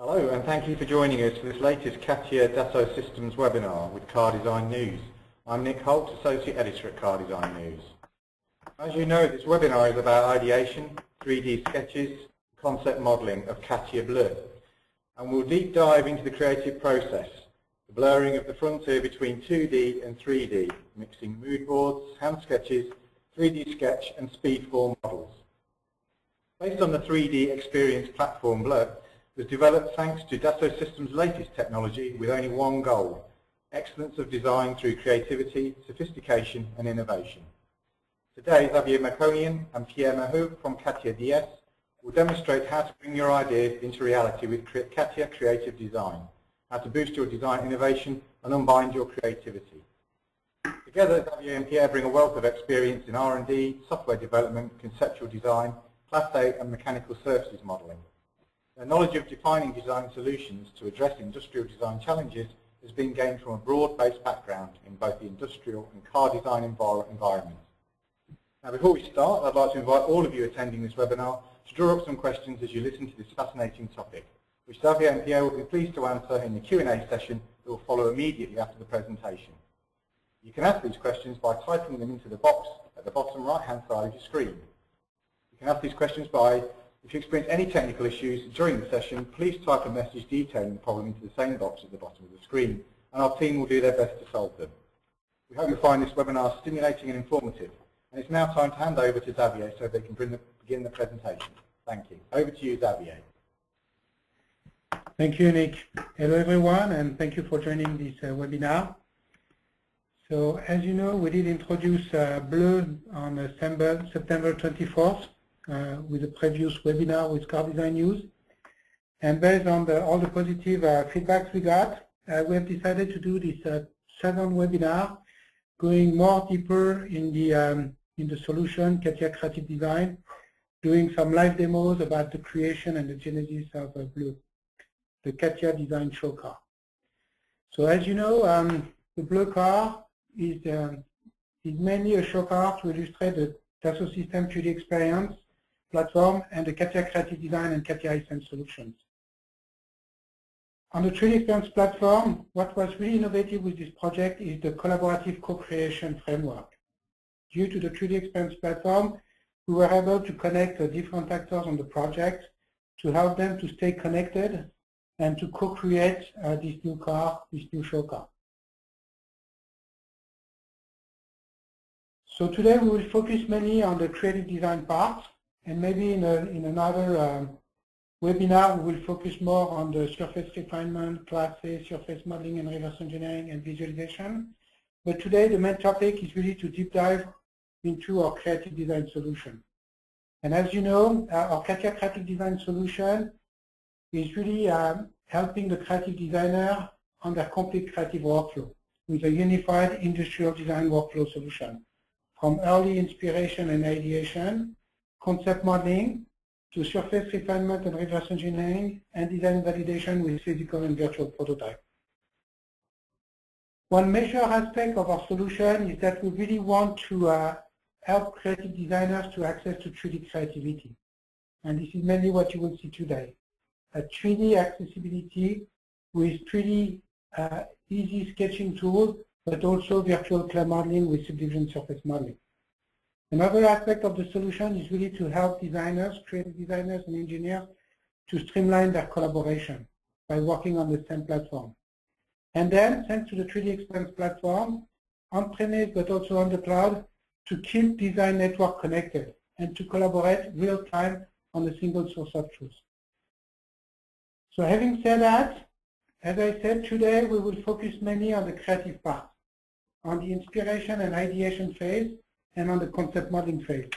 Hello and thank you for joining us for this latest CATIA Dassault Systèmes webinar with Car Design News. I'm Nick Holt, Associate Editor at Car Design News. As you know, this webinar is about ideation, 3D sketches, concept modelling of CATIA Bleu. And we'll deep dive into the creative process, the blurring of the frontier between 2D and 3D, mixing mood boards, hand sketches, 3D sketch and speedform models. Based on the 3D experience platform Bleu, was developed thanks to Dassault Systèmes' latest technology with only one goal, excellence of design through creativity, sophistication and innovation. Today, Xavier Melkonian and Pierre Maheut from CATIA DS will demonstrate how to bring your ideas into reality with CATIA Creative Design, how to boost your design innovation and unbind your creativity. Together, Xavier and Pierre bring a wealth of experience in R&D, software development, conceptual design, Class A and mechanical surfaces modelling. Their knowledge of defining design solutions to address industrial design challenges has been gained from a broad-based background in both the industrial and car design envir environments. Now before we start, I'd like to invite all of you attending this webinar to draw up some questions as you listen to this fascinating topic, which Xavier and Pierre will be pleased to answer in the Q&A session that will follow immediately after the presentation. You can ask these questions by typing them into the box at the bottom right-hand side of your screen. You can ask these questions by if you experience any technical issues during the session, please type a message detailing the problem into the same box at the bottom of the screen, and our team will do their best to solve them. We hope you find this webinar stimulating and informative. And it's now time to hand over to Xavier so they can the, begin the presentation. Thank you. Over to you, Xavier. Thank you, Nick. Hello, everyone, and thank you for joining this uh, webinar. So, as you know, we did introduce uh, on uh, September, September 24th uh, with the previous webinar with Car Design News. And based on the, all the positive uh, feedbacks we got, uh, we have decided to do this second webinar going more deeper in the um, in the solution, CATIA Creative Design, doing some live demos about the creation and the genesis of uh, Bleu, the CATIA Design Show Car. So as you know, um, the Bleu car is, um, is mainly a show car to illustrate the Dassault System 3D experience platform and the CATIA Creative Design and CATIA ICEM solutions. On the 3D Experience platform, what was really innovative with this project is the collaborative co-creation framework. Due to the 3D Experience platform, we were able to connect the different actors on the project to help them to stay connected and to co-create uh, this new car, this new show car. So today we will focus mainly on the creative design part and maybe in, a, in another um, webinar, we will focus more on the surface refinement, Class A, surface modeling and reverse engineering and visualization. But today the main topic is really to deep dive into our creative design solution. And as you know, uh, our CATIA creative design solution is really um, helping the creative designer on their complete creative workflow with a unified industrial design workflow solution from early inspiration and ideation concept modeling to surface refinement and reverse engineering and design validation with physical and virtual prototype. One major aspect of our solution is that we really want to uh, help creative designers to access to 3D creativity. And this is mainly what you will see today. A 3D accessibility with 3D uh, easy sketching tools, but also virtual clay modeling with subdivision surface modeling. Another aspect of the solution is really to help designers, creative designers and engineers to streamline their collaboration by working on the same platform. And then, thanks to the 3D Experience platform, on-premise but also on the cloud, to keep design network connected and to collaborate real-time on a single source of truth. So having said that, as I said, today we will focus mainly on the creative part, on the inspiration and ideation phase, and on the concept modeling phase.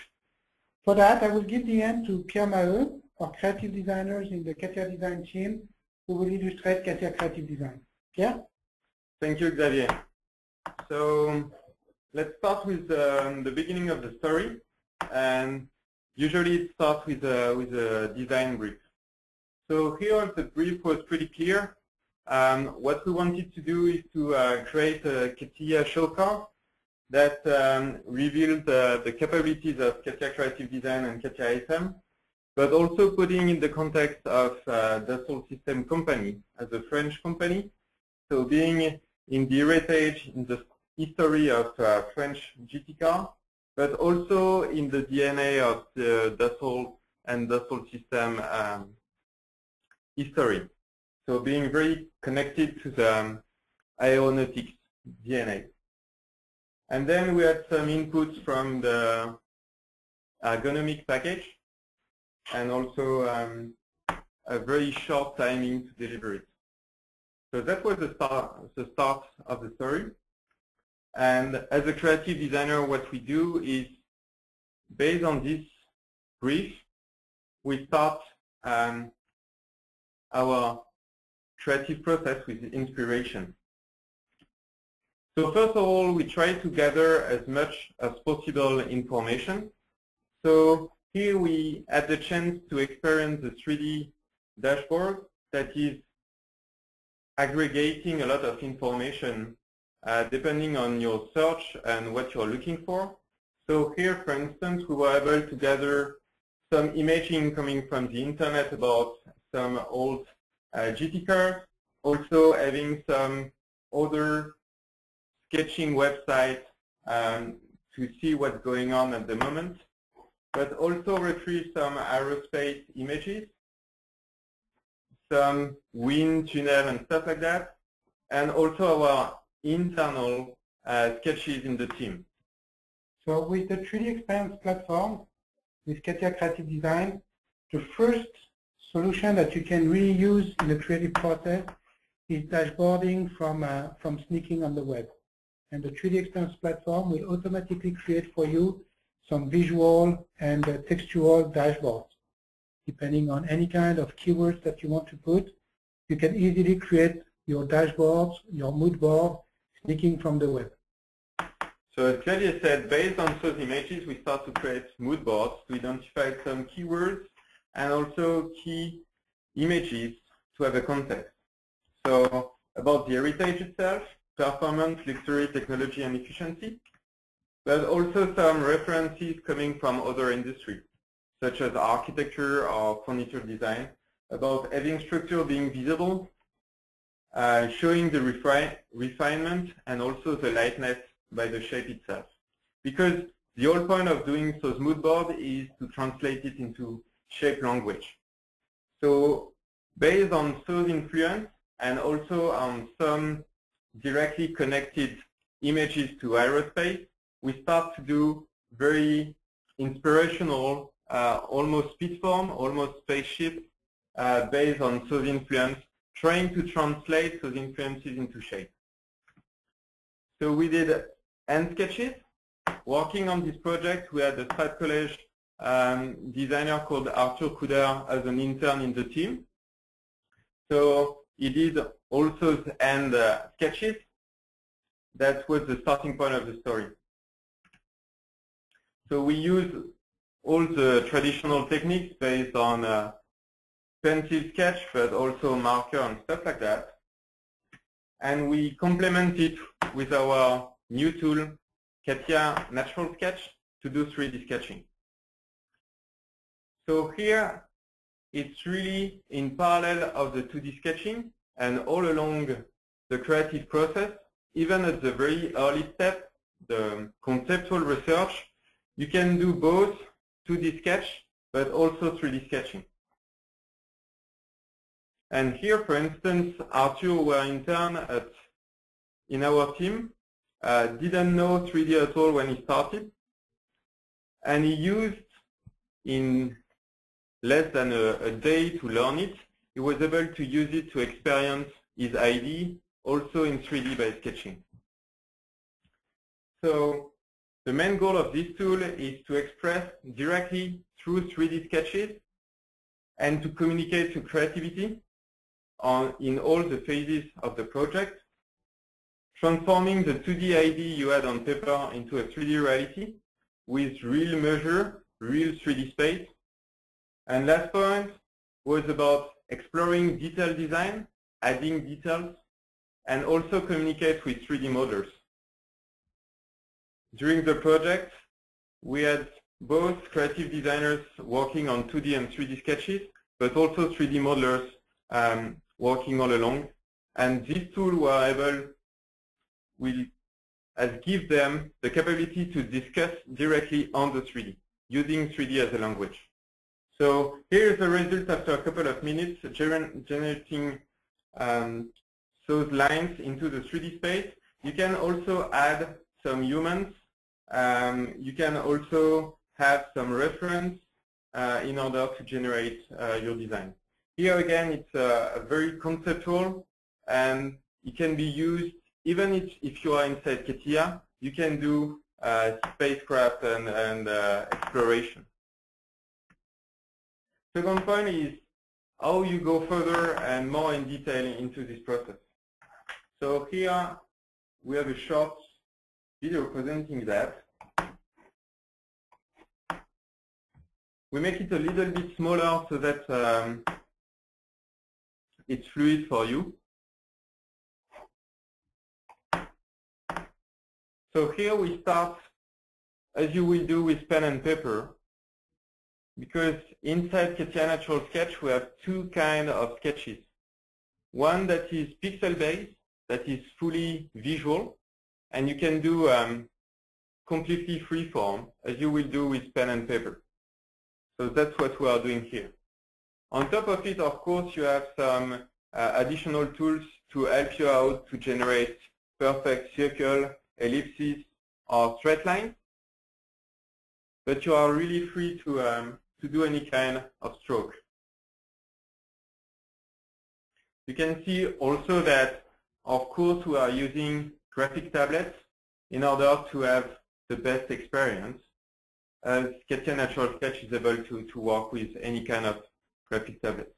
For that, I will give the end to Pierre Maheut, our creative designers in the CATIA design team, who will illustrate CATIA creative design. Pierre? Thank you, Xavier. So let's start with um, the beginning of the story. And usually it starts with a, with a design brief. So here the brief was pretty clear. Um, what we wanted to do is to uh, create a CATIA show car that um, revealed uh, the capabilities of CATIA Creative Design and CATIA ICEM, but also putting in the context of uh, Dassault System Company as a French company. So being in the heritage, in the history of uh, French GT car, but also in the DNA of the Dassault and Dassault System um, history. So being very connected to the um, aeronautics DNA. And then we had some inputs from the ergonomic package and also um, a very short timing to deliver it. So that was the start, the start of the story. And as a creative designer, what we do is, based on this brief, we start um, our creative process with inspiration. So first of all, we try to gather as much as possible information. So here we had the chance to experience the 3D dashboard that is aggregating a lot of information uh, depending on your search and what you're looking for. So here, for instance, we were able to gather some imaging coming from the internet about some old uh, GT cars, also having some other sketching websites um, to see what's going on at the moment, but also retrieve some aerospace images, some wind tunnel and stuff like that, and also our internal uh, sketches in the team. So with the 3D Experience platform, with CATIA Creative Design, the first solution that you can really use in the creative process is dashboarding from, uh, from sneaking on the web. And the 3D Experience platform will automatically create for you some visual and uh, textual dashboards. Depending on any kind of keywords that you want to put, you can easily create your dashboards, your mood board, sneaking from the web. So as Claudia said, based on those images, we start to create mood boards to identify some keywords and also key images to have a context. So about the heritage itself, performance, luxury, technology, and efficiency, but also some references coming from other industries, such as architecture or furniture design, about having structure being visible, uh, showing the refi refinement and also the lightness by the shape itself. Because the whole point of doing so mood board is to translate it into shape language. So based on those influence and also on some directly connected images to aerospace, we start to do very inspirational, uh, almost form, almost spaceship, uh, based on those influence, trying to translate those influences into shape. So we did hand sketches. Working on this project, we had a Strate College um, designer called Arthur Couder as an intern in the team. So he did also hand uh, sketches. That was the starting point of the story. So we use all the traditional techniques based on uh, pencil sketch, but also marker and stuff like that. And we complement it with our new tool, CATIA Natural Sketch, to do 3D sketching. So here, it's really in parallel of the 2D sketching and all along the creative process, even at the very early step, the conceptual research, you can do both 2D sketch, but also 3D sketching. And here, for instance, Arthur were intern at, in our team, uh, didn't know 3D at all when he started. And he used in less than a, a day to learn it. He was able to use it to experience his ID also in 3D by sketching. So the main goal of this tool is to express directly through 3D sketches and to communicate to creativity on, in all the phases of the project, transforming the 2D ID you had on paper into a 3D reality with real measure, real 3D space. And last point was about exploring detail design, adding details, and also communicate with 3D models. During the project, we had both creative designers working on 2D and 3D sketches, but also 3D modelers um, working all along. And this tool were able, will as give them the capability to discuss directly on the 3D, using 3D as a language. So here is the result after a couple of minutes, generating um, those lines into the 3D space. You can also add some humans. Um, you can also have some reference uh, in order to generate uh, your design. Here again, it's uh, very conceptual and it can be used even if, if you are inside CATIA, you can do uh, spacecraft and, and uh, exploration. Second point is how you go further and more in detail into this process. So here we have a short video presenting that. We make it a little bit smaller so that um, it's fluid for you. So here we start, as you will do with pen and paper, because inside CATIA Natural Sketch we have two kind of sketches. One that is pixel-based, that is fully visual, and you can do um, completely free-form, as you will do with pen and paper. So that's what we are doing here. On top of it, of course, you have some uh, additional tools to help you out to generate perfect circle ellipses, or straight lines. But you are really free to, um, to do any kind of stroke. You can see also that, of course, we are using graphic tablets in order to have the best experience as CATIA Natural Sketch is able to, to work with any kind of graphic tablet.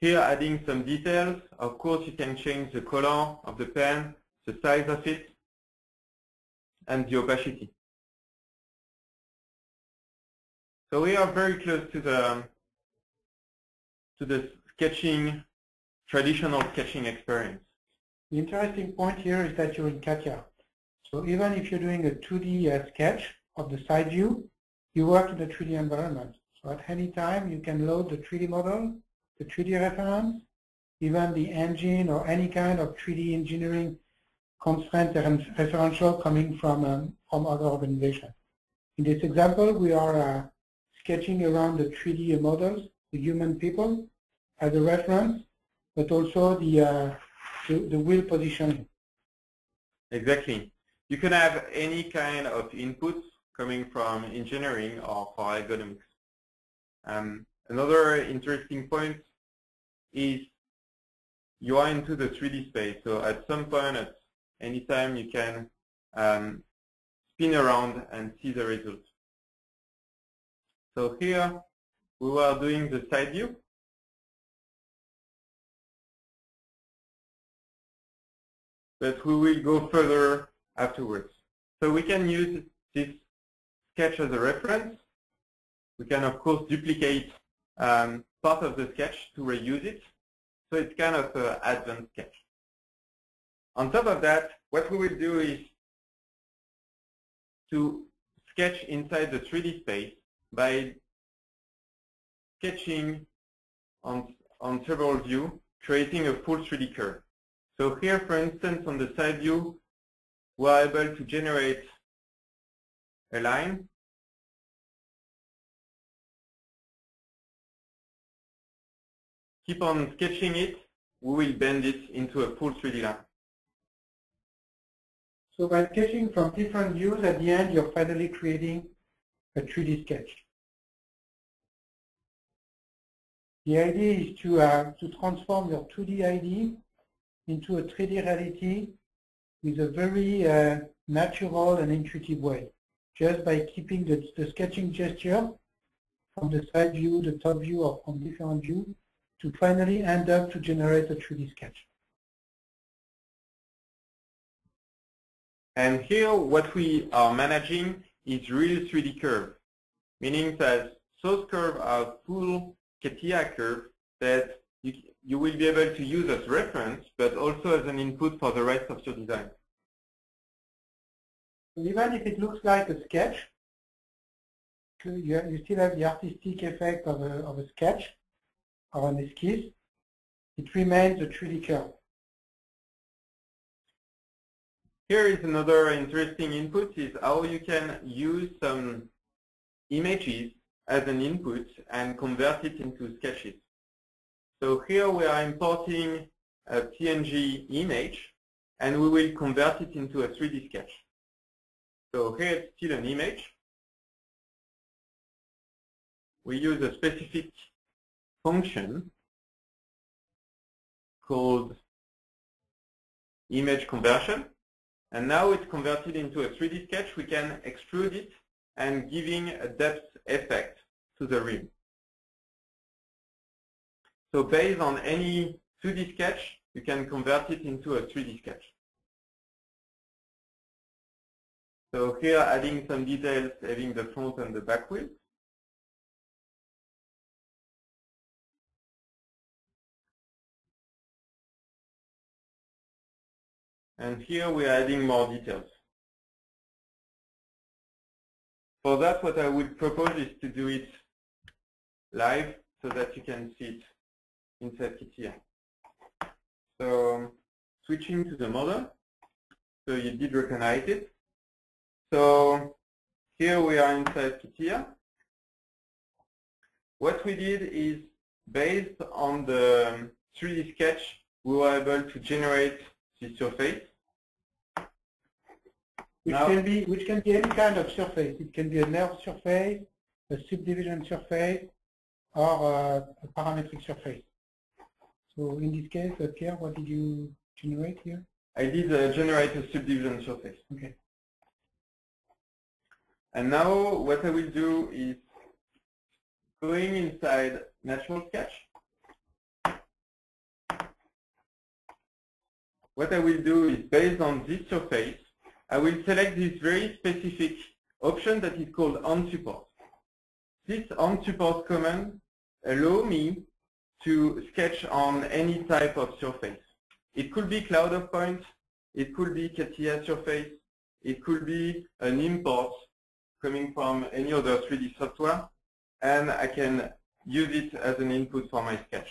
Here adding some details, of course you can change the color of the pen, the size of it, and the opacity. So we are very close to the to the sketching, traditional sketching experience. The interesting point here is that you're in CATIA. So even if you're doing a 2D uh, sketch of the side view, you work in the 3D environment. So at any time you can load the 3D model the 3D reference, even the engine or any kind of 3D engineering constraint and referential coming from, um, from other organizations. In this example, we are uh, sketching around the 3D models, the human people, as a reference, but also the, uh, the, the wheel positioning. Exactly. You can have any kind of inputs coming from engineering or for ergonomics. Um, Another interesting point is you are into the 3D space. So at some point, at any time, you can um, spin around and see the result. So here, we were doing the side view. But we will go further afterwards. So we can use this sketch as a reference. We can, of course, duplicate um, part of the sketch to reuse it. So it's kind of an advanced sketch. On top of that, what we will do is to sketch inside the 3D space by sketching on, on several views, creating a full 3D curve. So here, for instance, on the side view, we are able to generate a line keep on sketching it, we will bend it into a full 3D line. So by sketching from different views, at the end you're finally creating a 3D sketch. The idea is to, uh, to transform your 2D ID into a 3D reality with a very uh, natural and intuitive way, just by keeping the, the sketching gesture from the side view, the top view, or from different views, to finally end up to generate a 3D sketch. And here what we are managing is real 3D curve, meaning that those curves are full CATIA curve that you, you will be able to use as reference, but also as an input for the rest of your design. even if it looks like a sketch, you, you still have the artistic effect of a, of a sketch or an esquisse. It remains a 3D curve. Here is another interesting input is how you can use some images as an input and convert it into sketches. So here we are importing a PNG image and we will convert it into a 3D sketch. So here it's still an image. We use a specific function called image conversion. And now it's converted into a 3D sketch. We can extrude it and giving a depth effect to the rim. So based on any 2D sketch, you can convert it into a 3D sketch. So here adding some details, having the front and the back wheel. And here we are adding more details. For that, what I would propose is to do it live so that you can see it inside CATIA. So um, switching to the model. So you did recognize it. So here we are inside CATIA. What we did is based on the 3D sketch, we were able to generate the surface. Which Now- can be which can be any kind of surface. It can be a NURBS surface, a subdivision surface, or a, a parametric surface. So in this case, uh, Pierre, what did you generate here? I did uh, generate a subdivision surface. Okay. And now what I will do is going inside Natural Sketch. What I will do is based on this surface, I will select this very specific option that is called on support. This on support command allow me to sketch on any type of surface. It could be cloud of points, it could be CATIA surface, it could be an import coming from any other 3D software, and I can use it as an input for my sketch.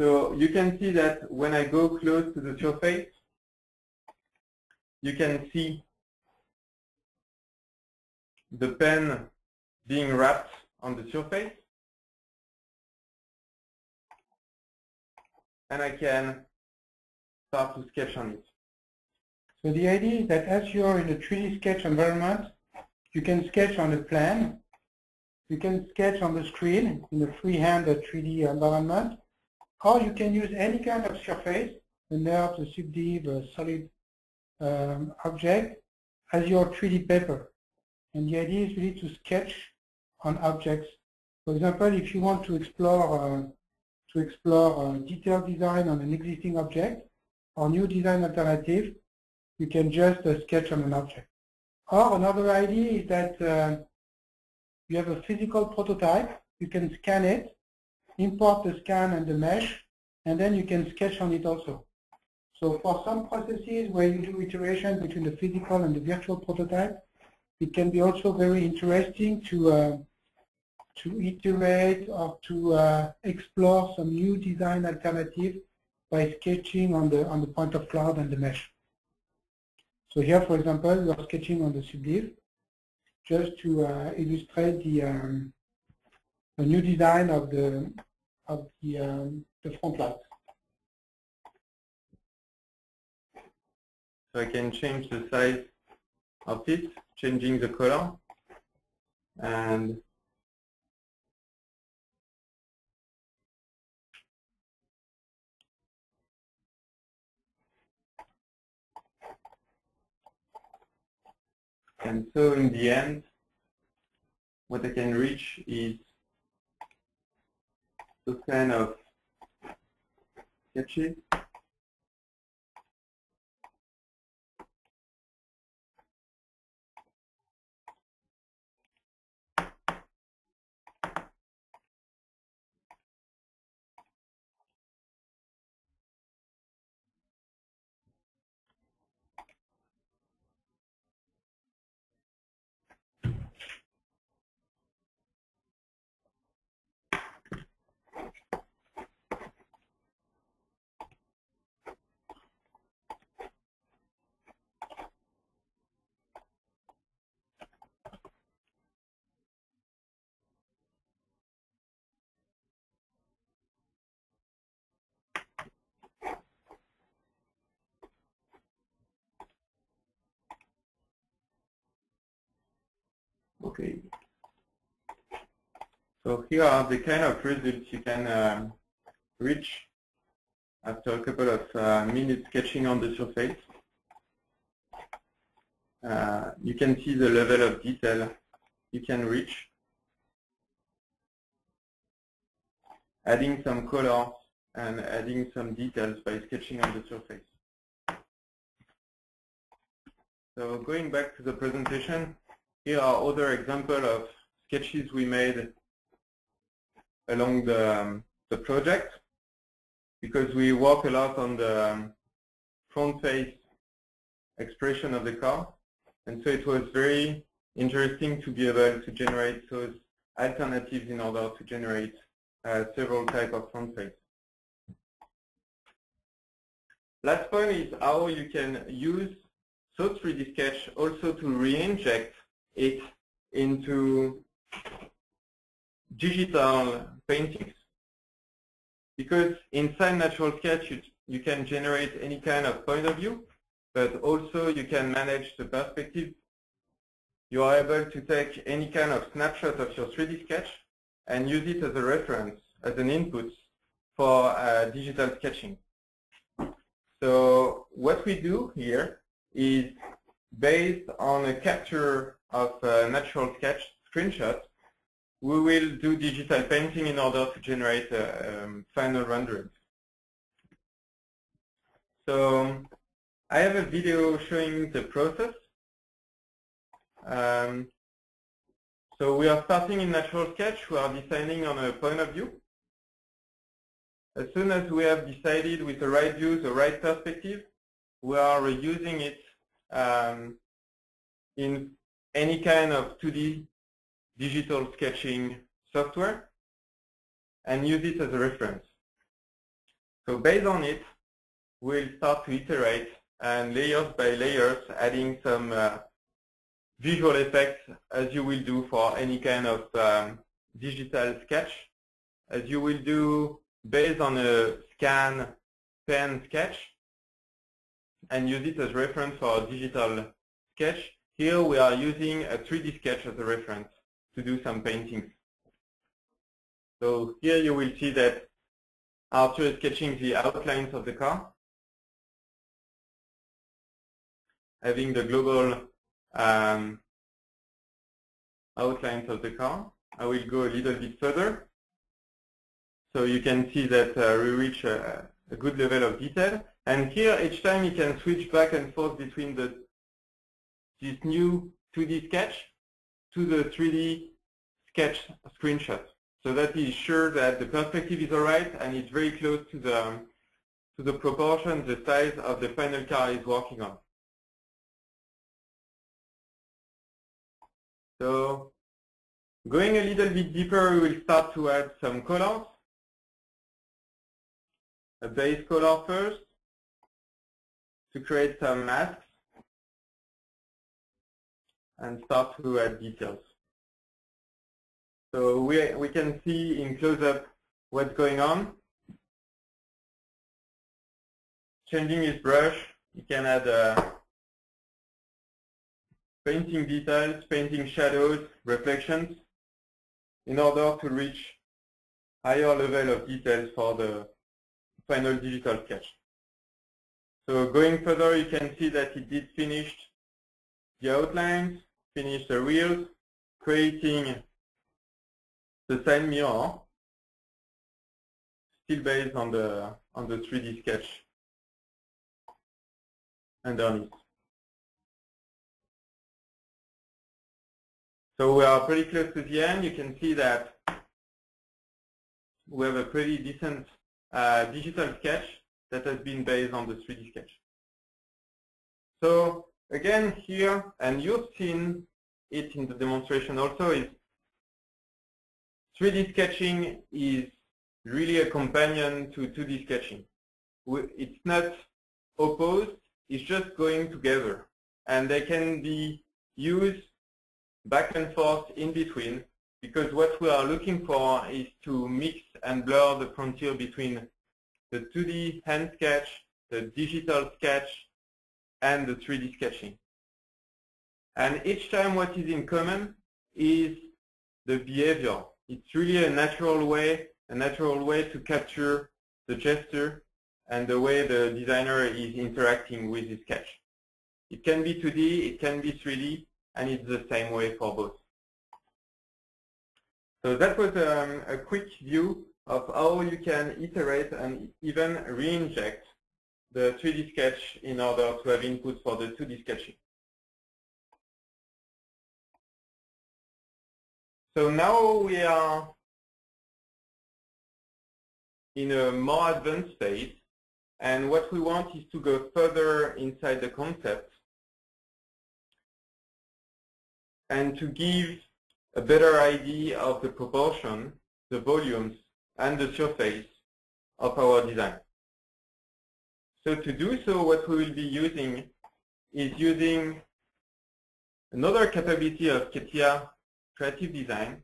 So you can see that when I go close to the surface, you can see the pen being wrapped on the surface. And I can start to sketch on it. So the idea is that as you're in a 3D sketch environment, you can sketch on a plan, you can sketch on the screen in a freehand 3D environment, or you can use any kind of surface, a NURBS, a subdiv, a solid um, object, as your 3D paper. And the idea is really to sketch on objects. For example, if you want to explore uh, to explore uh, detailed design on an existing object or new design alternative, you can just uh, sketch on an object. Or another idea is that uh, you have a physical prototype, you can scan it, import the scan and the mesh, and then you can sketch on it also. So for some processes where you do iteration between the physical and the virtual prototype, it can be also very interesting to uh, to iterate or to uh, explore some new design alternative by sketching on the on the point of cloud and the mesh. So here, for example, we are sketching on the subdiv just to uh, illustrate the um, the new design of the of the um, the front light. So I can change the size of it, changing the color. And And so in the end, what I can reach is those kind of sketches So here are the kind of results you can um, reach after a couple of uh, minutes sketching on the surface. Uh, you can see the level of detail you can reach. Adding some colors and adding some details by sketching on the surface. So going back to the presentation, here are other examples of sketches we made along the, um, the project because we work a lot on the front face expression of the car. And so it was very interesting to be able to generate those alternatives in order to generate uh, several type of front face. Last point is how you can use so 3D Sketch also to re-inject it into digital paintings. Because inside Natural Sketch, you, you can generate any kind of point of view, but also you can manage the perspective. You are able to take any kind of snapshot of your 3D sketch and use it as a reference, as an input for uh, digital sketching. So what we do here is based on a capture of a natural sketch screenshot, we will do digital painting in order to generate a um, final rendering. So I have a video showing the process. Um, so we are starting in Natural Sketch. We are designing on a point of view. As soon as we have decided with the right view, the right perspective, we are reusing it um, in any kind of 2D digital sketching software and use it as a reference. So based on it, we'll start to iterate and layers by layers adding some uh, visual effects as you will do for any kind of um, digital sketch, as you will do based on a scan pen sketch and use it as reference for a digital sketch. Here we are using a 3D sketch as a reference to do some paintings. So here you will see that after sketching the outlines of the car, having the global um, outlines of the car, I will go a little bit further. So you can see that uh, we reach a, a good level of detail. And here, each time you can switch back and forth between the this new 2D sketch to the 3D sketch screenshot. So that is sure that the perspective is alright and it's very close to the to the proportion, the size of the final car is working on. So going a little bit deeper, we will start to add some colors. A base color first to create some masks and start to add details. So we, we can see in close-up what's going on. Changing his brush, he can add uh, painting details, painting shadows, reflections, in order to reach higher level of details for the final digital sketch. So going further, you can see that it did finish the outlines, finish the wheels, creating the same mirror, still based on the on the 3D sketch underneath. So we are pretty close to the end. You can see that we have a pretty decent uh, digital sketch that has been based on the 3D sketch. So again here, and you've seen it in the demonstration also, is 3D sketching is really a companion to 2D sketching. It's not opposed, it's just going together. And they can be used back and forth in between because what we are looking for is to mix and blur the frontier between the 2D hand sketch, the digital sketch, and the 3D sketching. And each time what is in common is the behavior. It's really a natural way, a natural way to capture the gesture and the way the designer is interacting with his sketch. It can be 2D, it can be 3D, and it's the same way for both. So that was um, a quick view of how you can iterate and even re-inject the 3D sketch in order to have input for the 2D sketching. So now we are in a more advanced phase and what we want is to go further inside the concept and to give a better idea of the proportion, the volumes, and the surface of our design. So to do so, what we will be using is using another capability of CATIA creative design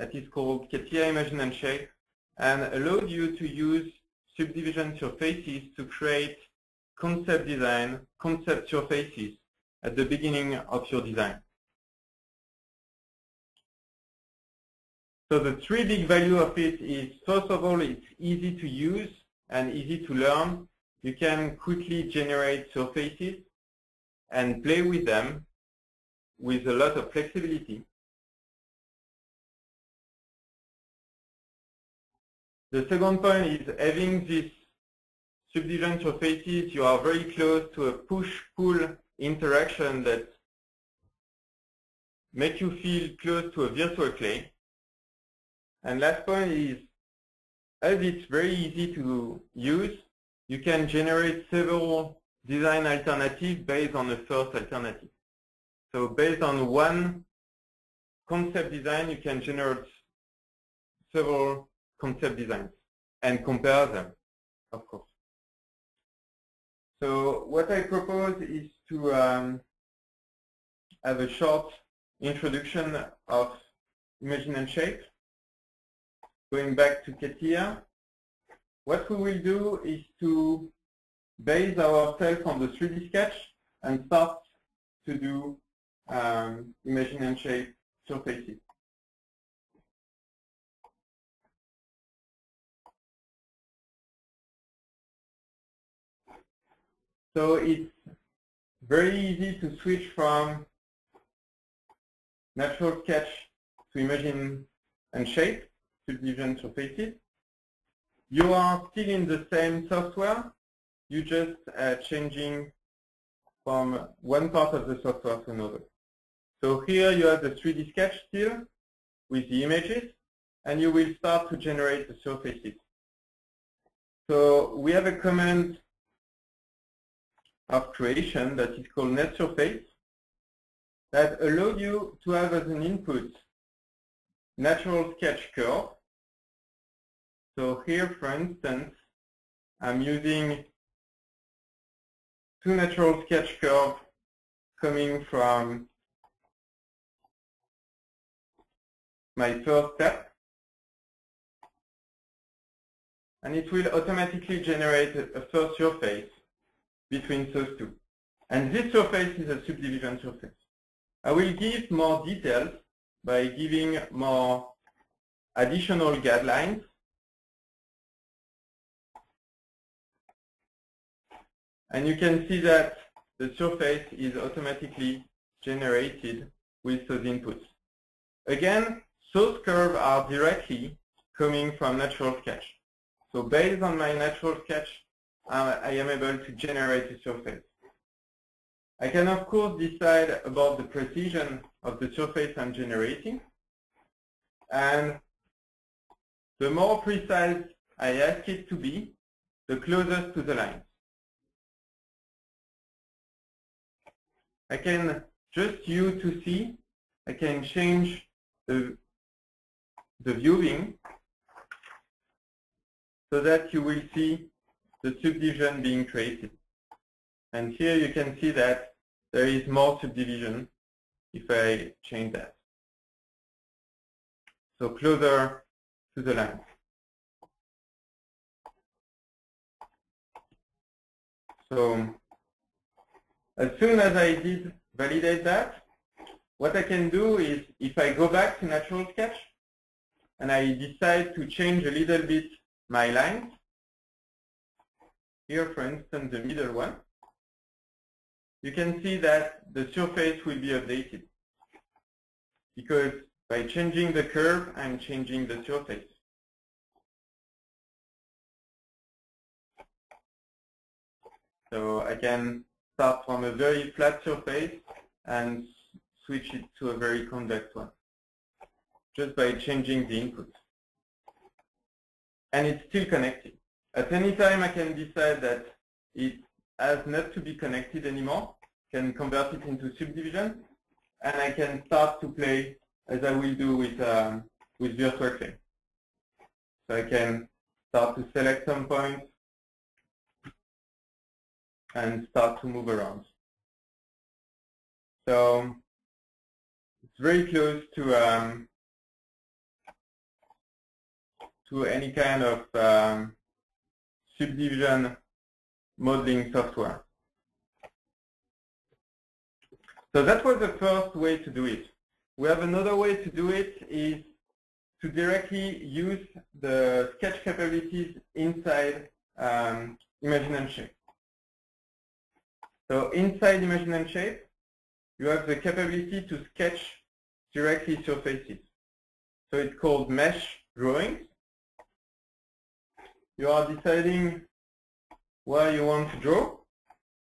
that is called CATIA Imagine and Shape and allows you to use subdivision surfaces to create concept design, concept surfaces at the beginning of your design. So the three big value of it is, first of all, it's easy to use and easy to learn. You can quickly generate surfaces and play with them with a lot of flexibility. The second point is having these subdivision surfaces, you are very close to a push-pull interaction that make you feel close to a virtual clay. And last point is, as it's very easy to use, you can generate several design alternatives based on the first alternative. So based on one concept design, you can generate several concept designs and compare them, of course. So what I propose is to um, have a short introduction of Imagine and Shape. Going back to CATIA, what we will do is to base ourselves on the 3D sketch and start to do um, Imagine and Shape surfaces. So it's very easy to switch from natural sketch to imagine and shape, subdivision surfaces. You are still in the same software, you just uh, changing from one part of the software to another. So here you have the 3D sketch still with the images, and you will start to generate the surfaces. So we have a command of creation that is called net surface that allow you to have as an input natural sketch curve. So here, for instance, I'm using two natural sketch curves coming from my first step. And it will automatically generate a first surface between those two. And this surface is a subdivision surface. I will give more details by giving more additional guidelines. And you can see that the surface is automatically generated with those inputs. Again, those curves are directly coming from natural sketch. So based on my natural sketch I am able to generate a surface. I can of course decide about the precision of the surface I'm generating and the more precise I ask it to be, the closest to the line. I can just you to see, I can change the, the viewing so that you will see the subdivision being created. And here you can see that there is more subdivision if I change that. So closer to the line. So as soon as I did validate that, what I can do is if I go back to Natural Sketch and I decide to change a little bit my lines, here for instance the middle one, you can see that the surface will be updated because by changing the curve I'm changing the surface. So I can start from a very flat surface and switch it to a very convex one just by changing the input. And it's still connected. At any time I can decide that it has not to be connected anymore, can convert it into subdivision, and I can start to play as I will do with, um, with VirtualClay. So I can start to select some points, and start to move around. So it's very close to um, to any kind of um, subdivision modeling software. So that was the first way to do it. We have another way to do it is to directly use the sketch capabilities inside um, Imagine and Shape. So inside Imagine and Shape, you have the capability to sketch directly surfaces. So it's called mesh drawings. You are deciding where you want to draw.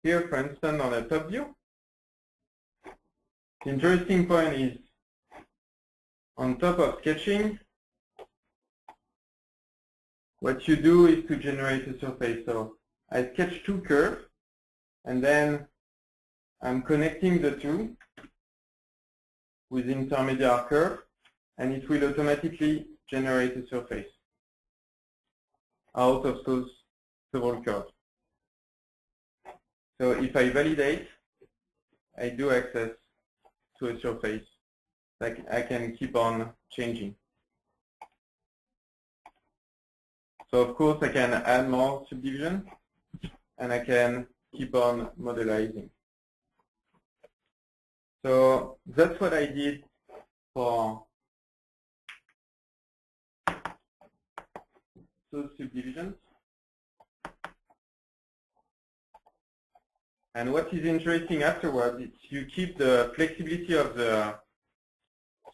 Here, for instance, on a top view. The interesting point is on top of sketching, what you do is to generate a surface. So I sketch two curves and then I'm connecting the two with intermediate curve and it will automatically generate a surface out of those several curves. So if I validate, I do access to a surface. I can keep on changing. So of course I can add more subdivision and I can keep on modelizing. So that's what I did for those subdivisions. And what is interesting afterwards is you keep the flexibility of the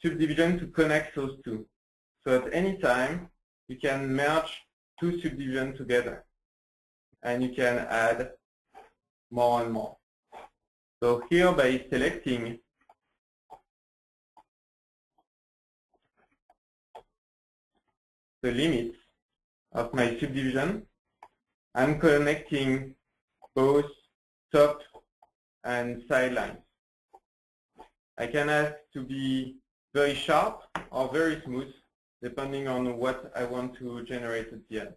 subdivision to connect those two. So at any time, you can merge two subdivisions together. And you can add more and more. So here by selecting the limits of my subdivision, I'm connecting both top and side lines. I can ask to be very sharp or very smooth depending on what I want to generate at the end.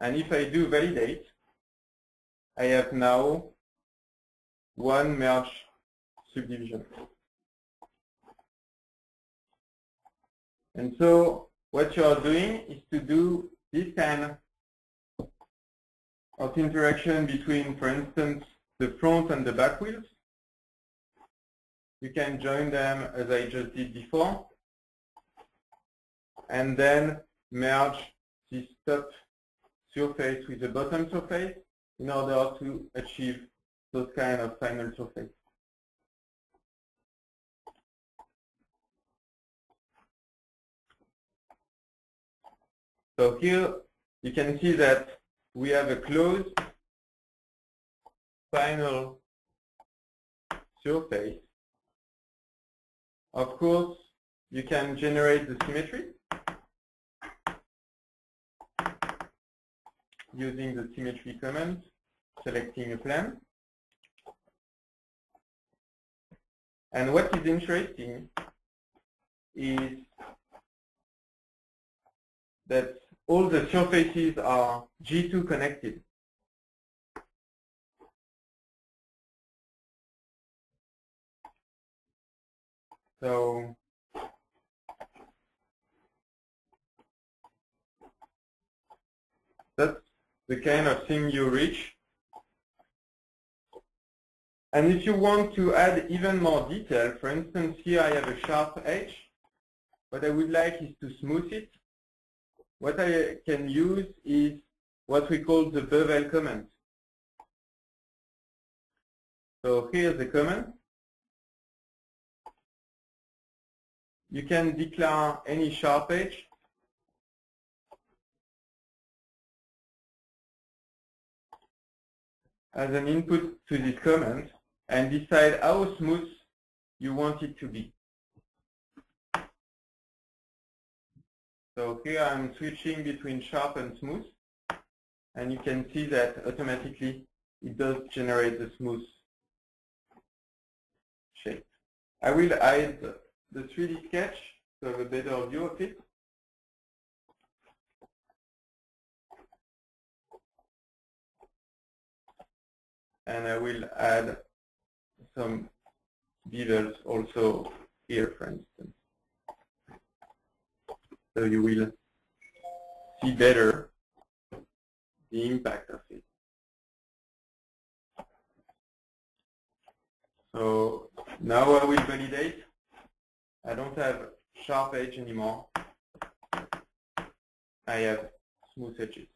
And if I do validate, I have now one merge subdivision. And so what you are doing is to do this kind of interaction between, for instance, the front and the back wheels. You can join them as I just did before. And then merge this top surface with the bottom surface in order to achieve those kind of final surface. So here you can see that we have a closed final surface. Of course, you can generate the symmetry using the symmetry command, selecting a plan. And what is interesting is that all the surfaces are G2 connected. So that's the kind of thing you reach And if you want to add even more detail, for instance, here I have a sharp edge. What I would like is to smooth it. What I can use is what we call the bevel command. So here's the command. You can declare any sharp edge. as an input to this command and decide how smooth you want it to be. So here I'm switching between sharp and smooth and you can see that automatically it does generate the smooth shape. I will hide the 3D sketch to have a better view of it. And I will add some bevels also here, for instance. So you will see better the impact of it. So now I will validate. I don't have sharp edge anymore. I have smooth edges.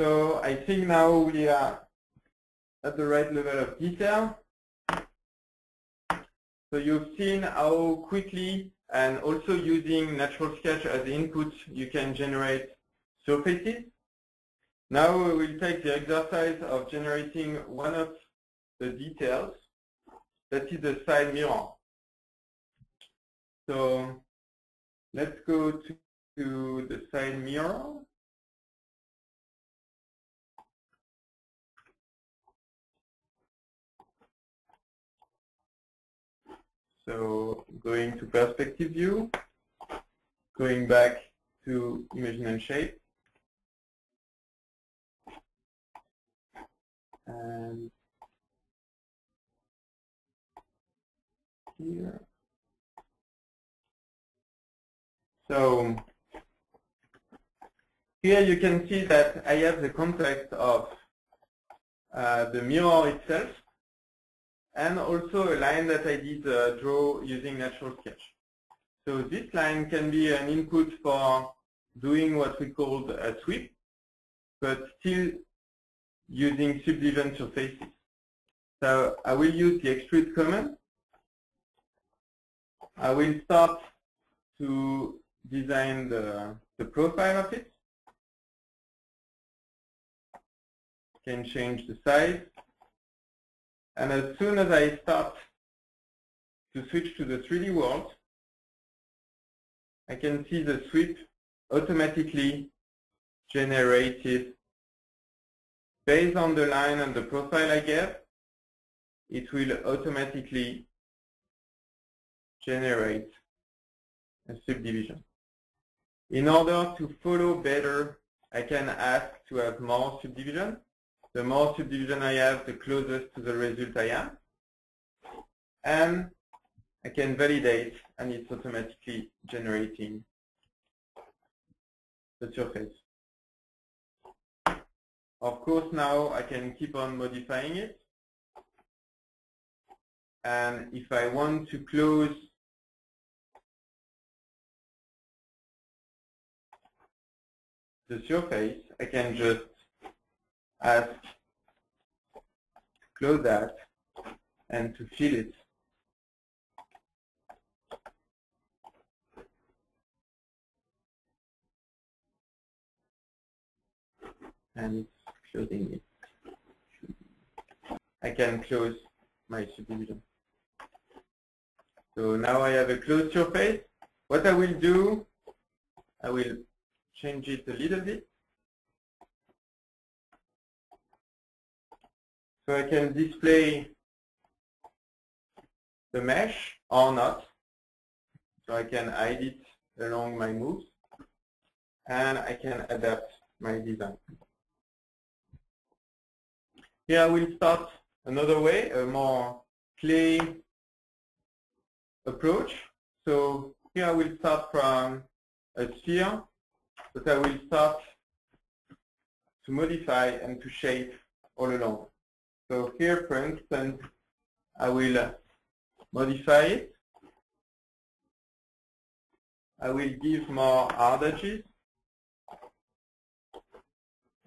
So I think now we are at the right level of detail. So you've seen how quickly and also using Natural Sketch as input you can generate surfaces. Now we will take the exercise of generating one of the details that is the side mirror. So let's go to, to the side mirror. So going to perspective view, going back to imagine and shape, and here. So here you can see that I have the context of uh, the mirror itself and also a line that I did uh, draw using Natural Sketch. So this line can be an input for doing what we call a sweep, but still using subdivision surfaces. So I will use the extrude command. I will start to design the, the profile of it. Can change the size. And as soon as I start to switch to the 3D world, I can see the sweep automatically generated based on the line and the profile I get, it will automatically generate a subdivision. In order to follow better, I can ask to have more subdivision. The more subdivision I have, the closest to the result I am. And I can validate, and it's automatically generating the surface. Of course, now I can keep on modifying it. And if I want to close the surface, I can just ask close that and to fill it. And closing it. I can close my subdivision. So now I have a closed surface. What I will do, I will change it a little bit. So I can display the mesh or not. So I can hide it along my moves. And I can adapt my design. Here I will start another way, a more clay approach. So here I will start from a sphere, but I will start to modify and to shape all along. So here, for instance, I will modify it. I will give more hard edges.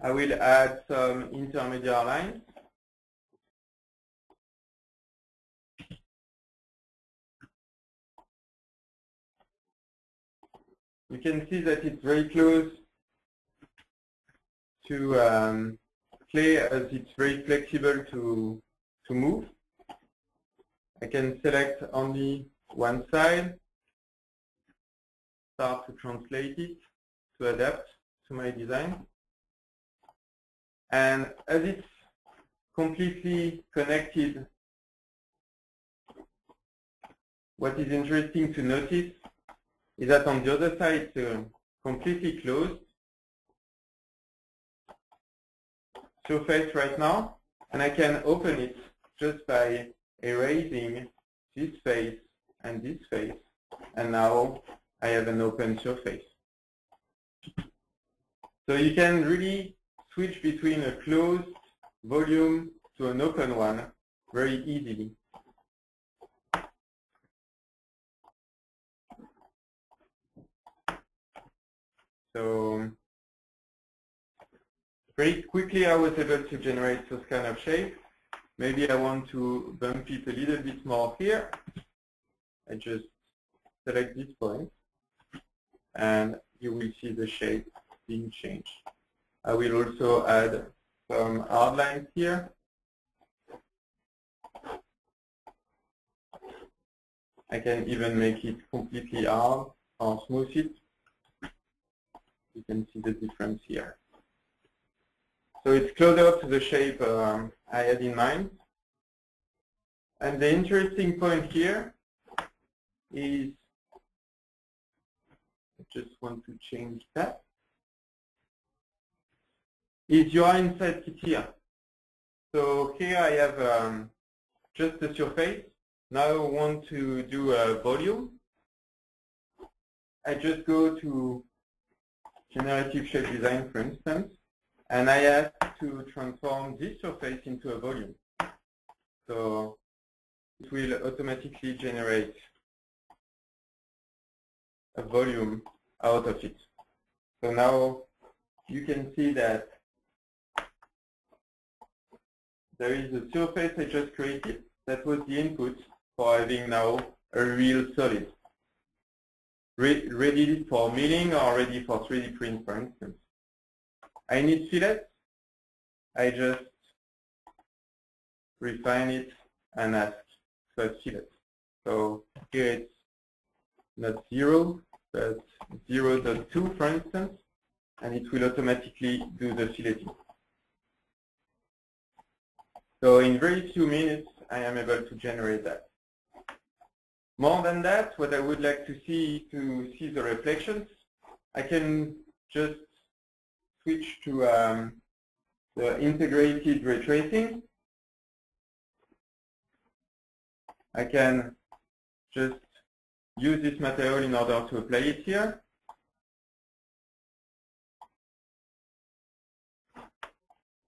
I will add some intermediate lines. You can see that it's very close to um, as it's very flexible to, to move. I can select only one side, start to translate it, to adapt to my design. And as it's completely connected, what is interesting to notice is that on the other side it's uh, completely closed surface right now, and I can open it just by erasing this face and this face, and now I have an open surface. So you can really switch between a closed volume to an open one very easily. So very quickly I was able to generate those kind of shapes. Maybe I want to bump it a little bit more here. I just select this point and you will see the shape being changed. I will also add some hard lines here. I can even make it completely hard or smooth it. You can see the difference here. So it's closer to the shape um, I had in mind. And the interesting point here is, I just want to change that, is you are inside CATIA. So here I have um, just the surface. Now I want to do a volume. I just go to generative shape design, for instance, and I have to transform this surface into a volume. So it will automatically generate a volume out of it. So now you can see that there is a surface I just created that was the input for having now a real solid. Re ready for milling or ready for 3D print, for instance. I need fillets. I just refine it and ask for fillet. So here it's not 0, but 0 0.2 for instance, and it will automatically do the filleting. So in very few minutes, I am able to generate that. More than that, what I would like to see to see the reflections, I can just switch to um, the integrated ray tracing. I can just use this material in order to apply it here.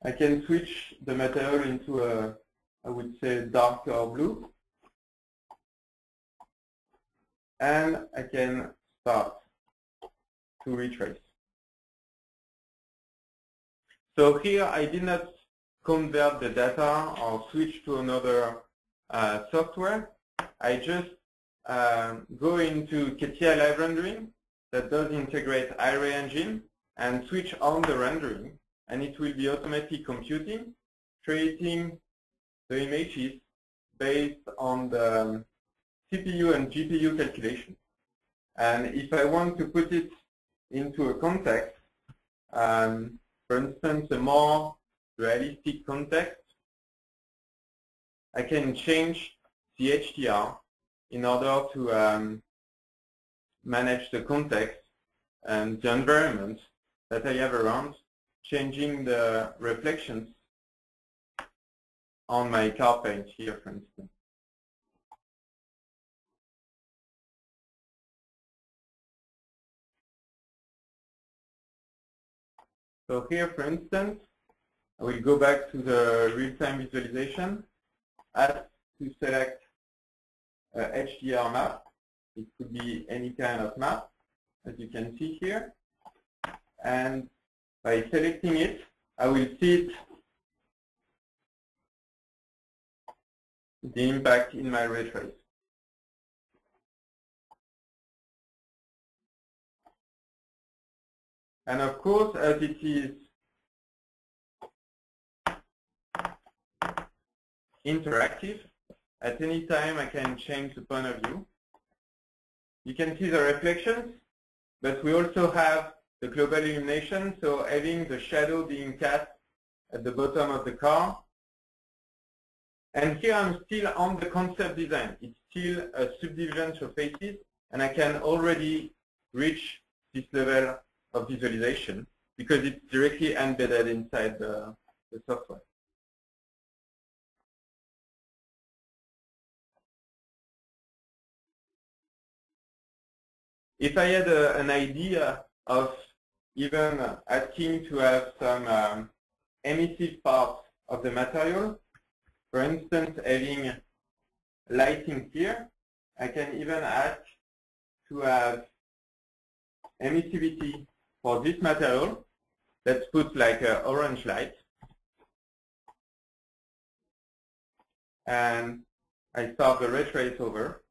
I can switch the material into a, I would say, darker blue. And I can start to retrace. So here I did not convert the data or switch to another uh, software. I just um, go into CATIA Live Rendering that does integrate Iray Engine and switch on the rendering and it will be automatic computing, creating the images based on the CPU and GPU calculation. And if I want to put it into a context, um, for instance, a more realistic context, I can change the HDR in order to um, manage the context and the environment that I have around, changing the reflections on my car paint here, for instance. So here, for instance, I will go back to the real-time visualization. Ask to select uh, a HDR map. It could be any kind of map, as you can see here. And by selecting it, I will see it, the impact in my ray trace. And of course, as it is interactive, at any time I can change the point of view. You can see the reflections, but we also have the global illumination, so having the shadow being cast at the bottom of the car. And here I'm still on the concept design. It's still a subdivision surfaces, and I can already reach this level of visualization because it's directly embedded inside the, the software. If I had a, an idea of even asking to have some um, emissive parts of the material, for instance, having lighting here, I can even ask to have emissivity for this material, let's put like an orange light. And I start the ray trace over.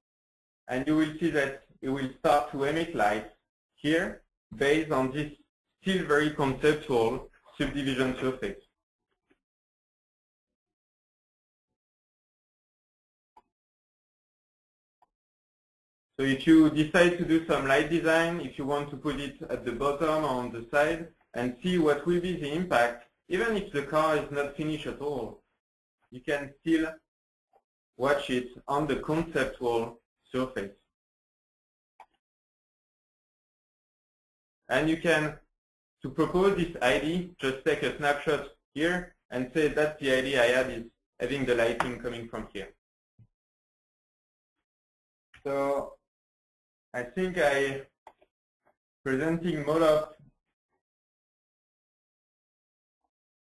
And you will see that it will start to emit light here based on this still very conceptual subdivision surface. So if you decide to do some light design, if you want to put it at the bottom or on the side and see what will be the impact, even if the car is not finished at all, you can still watch it on the conceptual surface. And you can, to propose this ID, just take a snapshot here and say that's the ID I had is having the lighting coming from here. So I think I presenting more of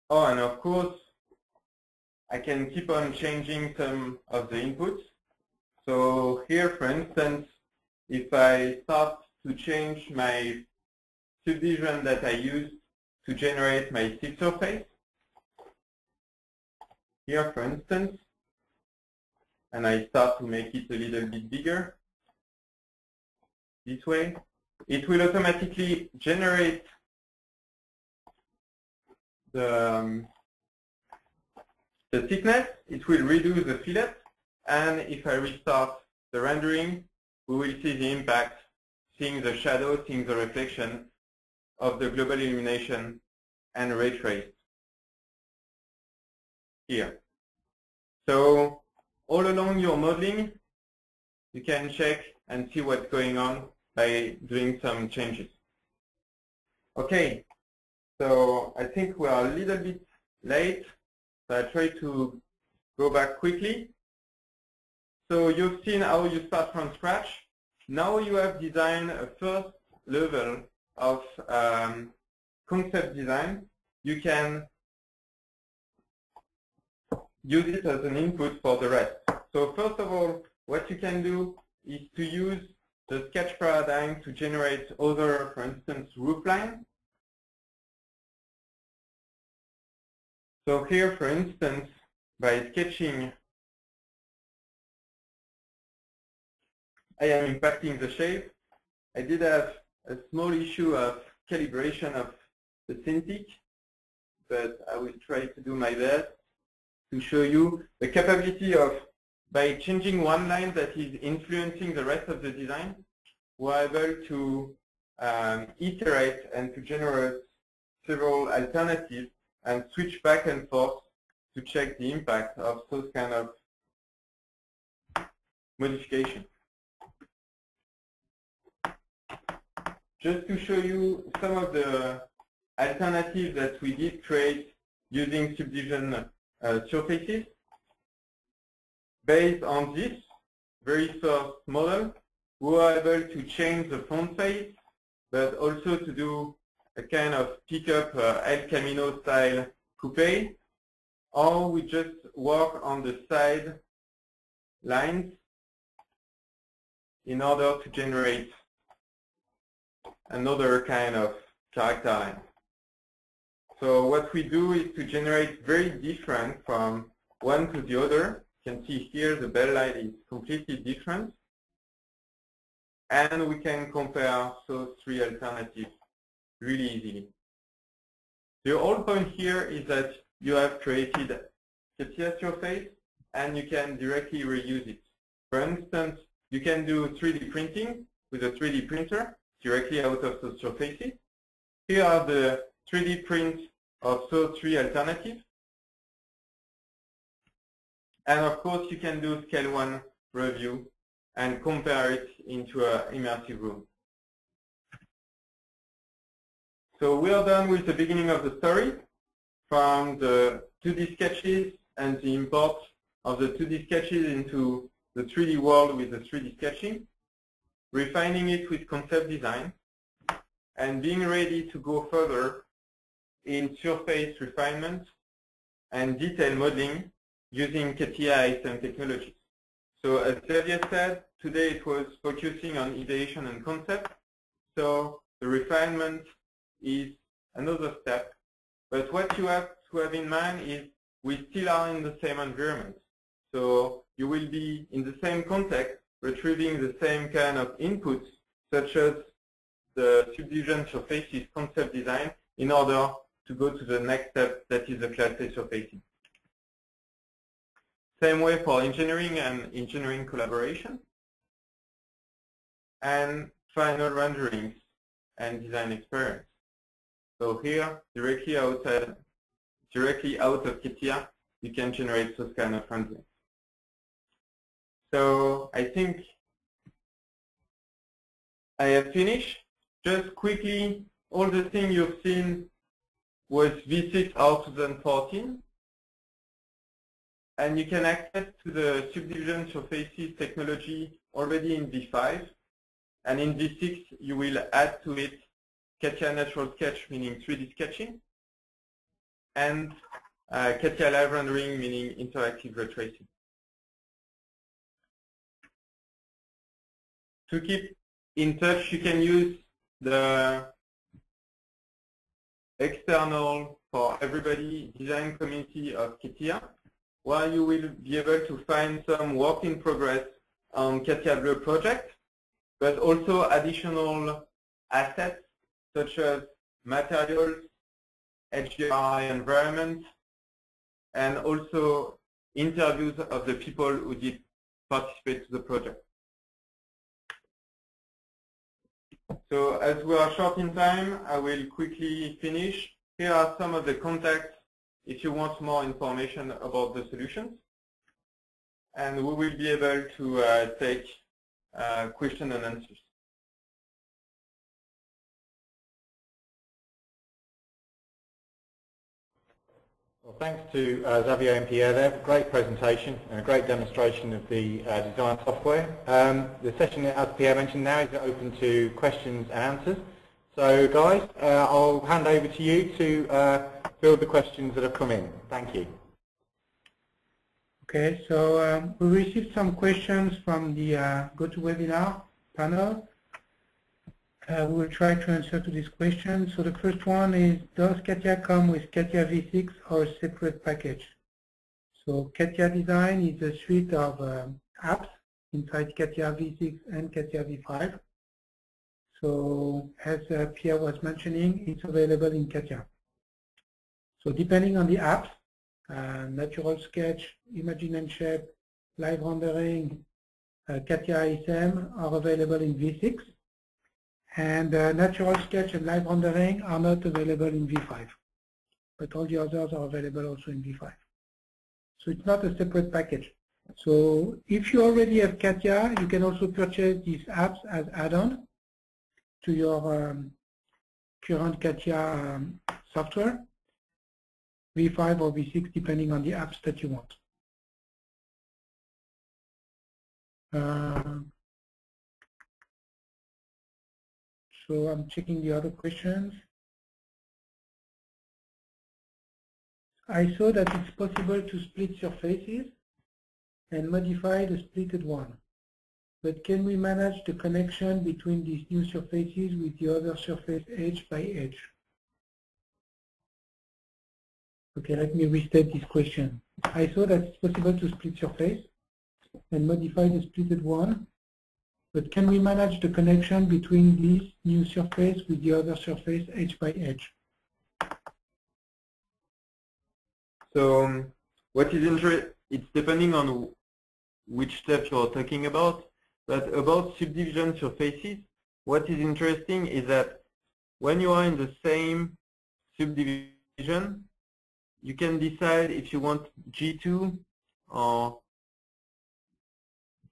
oh and of course I can keep on changing some of the inputs. So here for instance if I start to change my subdivision that I use to generate my seed surface here for instance and I start to make it a little bit bigger this way, it will automatically generate the, um, the thickness, it will reduce the fillet, and if I restart the rendering, we will see the impact, seeing the shadow, seeing the reflection of the global illumination and ray trace here. So all along your modeling, you can check and see what's going on by doing some changes. Okay, so I think we are a little bit late, so I try to go back quickly. So you've seen how you start from scratch. Now you have designed a first level of um, concept design. You can use it as an input for the rest. So first of all, what you can do is to use the sketch paradigm to generate other, for instance, roofline. So here, for instance, by sketching, I am impacting the shape. I did have a small issue of calibration of the Cintiq, but I will try to do my best to show you the capability of by changing one line that is influencing the rest of the design, we're able to um, iterate and to generate several alternatives and switch back and forth to check the impact of those kind of modifications. Just to show you some of the alternatives that we did create using subdivision uh, surfaces, Based on this very first model, we were able to change the font size, but also to do a kind of pickup uh, El Camino style coupe, or we just work on the side lines in order to generate another kind of character line. So what we do is to generate very different from one to the other. Can see here the bell light is completely different. And we can compare those three alternatives really easily. The whole point here is that you have created CATIA surface and you can directly reuse it. For instance, you can do 3D printing with a 3D printer directly out of those surfaces. Here are the 3D prints of those three alternatives. And of course, you can do scale one review and compare it into an immersive room. So we are done with the beginning of the story from the 2D sketches and the import of the 2D sketches into the 3D world with the 3D sketching, refining it with concept design, and being ready to go further in surface refinement and detail modeling using CATIA ISM technologies. So as Xavier said, today it was focusing on ideation and concept. So the refinement is another step. But what you have to have in mind is we still are in the same environment. So you will be in the same context, retrieving the same kind of inputs, such as the subdivision surfaces concept design, in order to go to the next step, that is the class. Same way for engineering and engineering collaboration. And final renderings and design experience. So here, directly outside, uh, directly out of CATIA, you can generate those kind of renderings. So I think I have finished. Just quickly, all the things you've seen was V6 R 2014. And you can access to the subdivision surfaces technology already in V5. And in V6, you will add to it CATIA Natural Sketch, meaning 3D sketching, and uh, CATIA Live Rendering, meaning interactive ray tracing. To keep in touch, you can use the external for everybody design community of CATIA, where you will be able to find some work in progress on CATIA Bleu project, but also additional assets such as materials, HDRI environment, and also interviews of the people who did participate to the project. So as we are short in time, I will quickly finish. Here are some of the contacts if you want more information about the solutions. And we will be able to uh, take uh, questions and answers. Well, thanks to uh, Xavier and Pierre there. Great presentation and a great demonstration of the uh, design software. Um, the session, as Pierre mentioned now, is open to questions and answers. So guys, uh, I'll hand over to you to uh, field the questions that have come in. Thank you. Okay, so um, we received some questions from the uh, GoToWebinar panel. Uh, we will try to answer to these questions. So the first one is, does CATIA come with CATIA V6 or a separate package? So CATIA Design is a suite of um, apps inside CATIA V6 and CATIA V5. So as uh, Pierre was mentioning, it's available in CATIA. So depending on the apps, uh, Natural Sketch, Imagine and Shape, Live Rendering, uh, ISM are available in V6 and uh, Natural Sketch and Live Rendering are not available in V5, but all the others are available also in V5. So it's not a separate package. So if you already have CATIA, you can also purchase these apps as add-on to your um, current CATIA um, software, V5 or V6 depending on the apps that you want. Uh, so I'm checking the other questions. I saw that it's possible to split surfaces and modify the splitted one. But can we manage the connection between these new surfaces with the other surface edge by edge? Okay, let me restate this question. I saw that it's possible to split surface and modify the splitted one, but can we manage the connection between this new surface with the other surface edge by edge? So um, what is interesting, it's depending on which step you're talking about, but about subdivision surfaces, what is interesting is that when you are in the same subdivision, you can decide if you want G2 or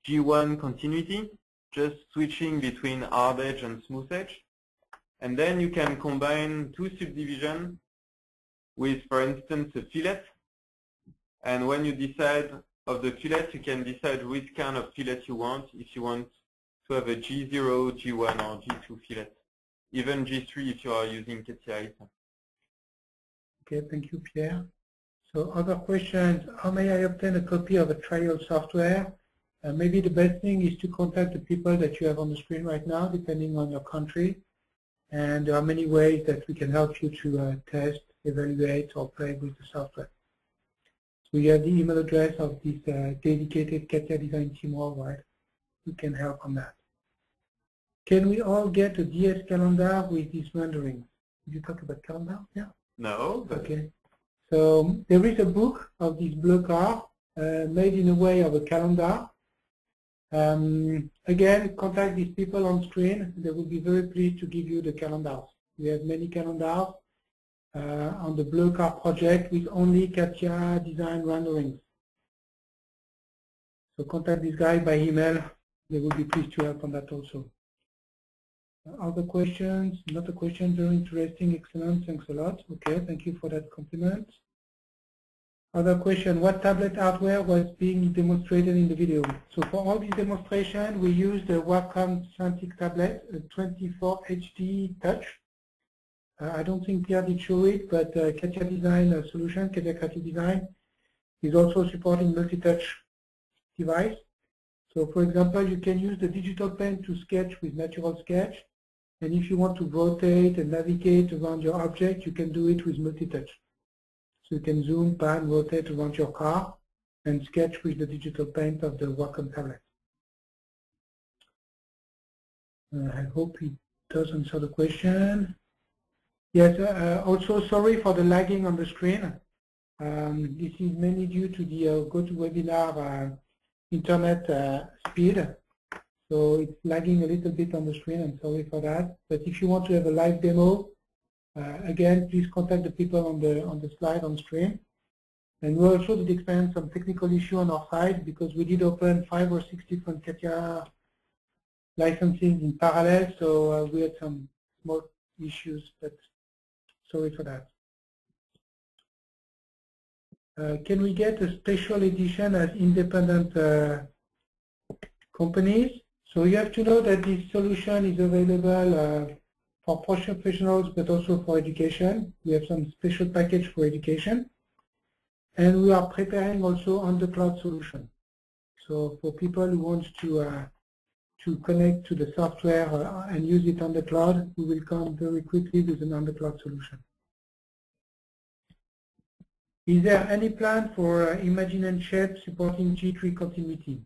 G1 continuity, just switching between hard edge and smooth edge. And then you can combine two subdivisions with, for instance, a fillet. And when you decide of the fillet, you can decide which kind of fillet you want, if you want to have a G0, G1, or G2 fillet. Even G3 if you are using CATIA Okay, thank you, Pierre. So other questions, how may I obtain a copy of a trial software? Uh, maybe the best thing is to contact the people that you have on the screen right now, depending on your country. And there are many ways that we can help you to uh, test, evaluate, or play with the software. So you have the email address of this uh, dedicated CATIA design team worldwide who can help on that. Can we all get a DS calendar with these renderings? Did you talk about calendar? Yeah. No. Okay. So there is a book of this blue car uh, made in a way of a calendar. Um, again, contact these people on screen. They will be very pleased to give you the calendars. We have many calendars uh, on the blue car project with only CATIA design renderings. So contact this guy by email. They will be pleased to help on that also. Other questions? Not a question. Very interesting. Excellent. Thanks a lot. Okay. Thank you for that compliment. Other question. What tablet hardware was being demonstrated in the video? So for all these demonstration, we used the Wacom Cintiq tablet, a 24 HD touch. Uh, I don't think Pierre did show it, but uh, CATIA Design uh, solution, CATIA Creative Design, is also supporting multi-touch device. So for example, you can use the digital pen to sketch with Natural Sketch. And if you want to rotate and navigate around your object, you can do it with multi-touch. So you can zoom, pan, rotate around your car and sketch with the digital paint of the Wacom tablet. Uh, I hope it does answer the question. Yes, uh, also sorry for the lagging on the screen. Um, this is mainly due to the uh, GoToWebinar uh, internet uh, speed. So it's lagging a little bit on the screen, I'm sorry for that. But if you want to have a live demo, uh, again, please contact the people on the on the slide on screen. And we also did experience some technical issue on our side because we did open five or six different CATIA licensing in parallel, so uh, we had some small issues, but sorry for that. Uh, can we get a special edition as independent uh, companies? So you have to know that this solution is available uh, for professionals but also for education. We have some special package for education. And we are preparing also on the cloud solution. So for people who want to uh, to connect to the software uh, and use it on the cloud, we will come very quickly with an on the cloud solution. Is there any plan for uh, Imagine and Shape supporting G3 continuity?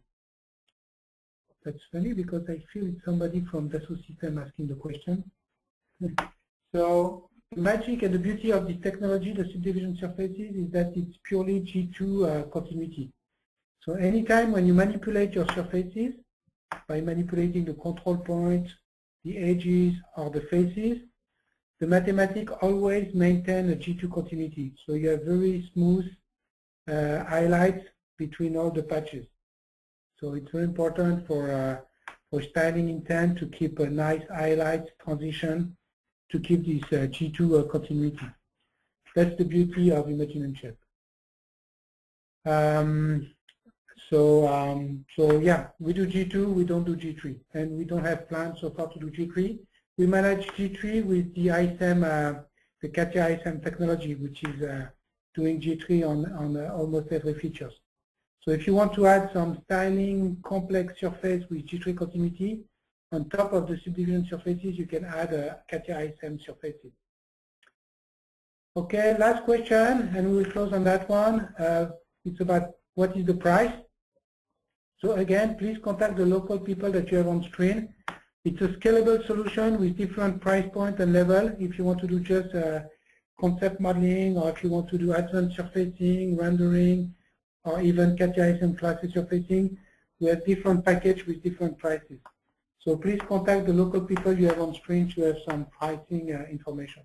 That's funny because I feel it's somebody from Dassault Systèmes asking the question. so the magic and the beauty of this technology, the subdivision surfaces, is that it's purely G2 uh, continuity. So anytime when you manipulate your surfaces, by manipulating the control points, the edges, or the faces, the mathematics always maintain a G2 continuity. So you have very smooth uh, highlights between all the patches. So it's very important for, uh, for styling intent to keep a nice highlight transition to keep this uh, G2 uh, continuity. That's the beauty of Imagine and Shape. Um, so, um, so yeah, we do G2, we don't do G3, and we don't have plans so far to do G3. We manage G3 with the ICEM, uh, the CATIA ICEM technology, which is uh, doing G3 on, on uh, almost every features. So if you want to add some styling complex surface with G3 continuity, on top of the subdivision surfaces, you can add a CATIA ICEM surfaces. Okay, last question, and we will close on that one. Uh, it's about what is the price. So again, please contact the local people that you have on screen. It's a scalable solution with different price point and level. If you want to do just uh, concept modeling, or if you want to do advanced surfacing, rendering, or even ICEM Class A surfacing, we have different package with different prices. So please contact the local people you have on screen to have some pricing uh, information.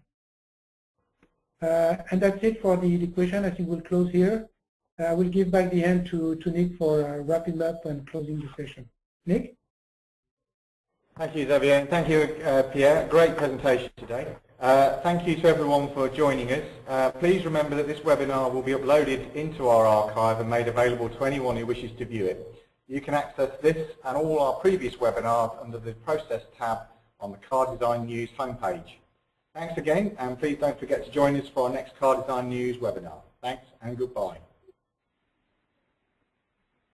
Uh, and that's it for the, the question. I think we'll close here. Uh, I will give back the hand to, to Nick for uh, wrapping up and closing the session. Nick? Thank you, Xavier, thank you, uh, Pierre. Great presentation today. Uh, thank you to everyone for joining us. Uh, please remember that this webinar will be uploaded into our archive and made available to anyone who wishes to view it. You can access this and all our previous webinars under the Process tab on the Car Design News homepage. Thanks again, and please don't forget to join us for our next Car Design News webinar. Thanks and goodbye.